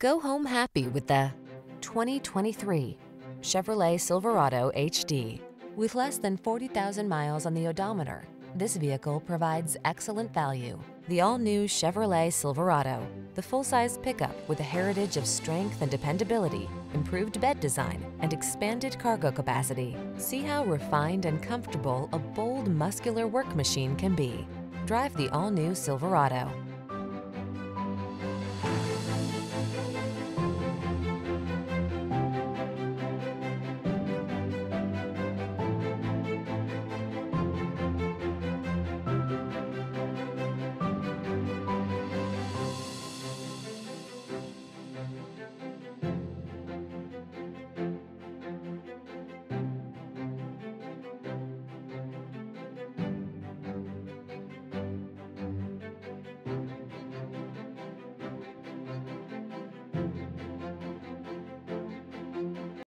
Go home happy with the 2023 Chevrolet Silverado HD. With less than 40,000 miles on the odometer, this vehicle provides excellent value. The all-new Chevrolet Silverado, the full-size pickup with a heritage of strength and dependability, improved bed design, and expanded cargo capacity. See how refined and comfortable a bold, muscular work machine can be. Drive the all-new Silverado.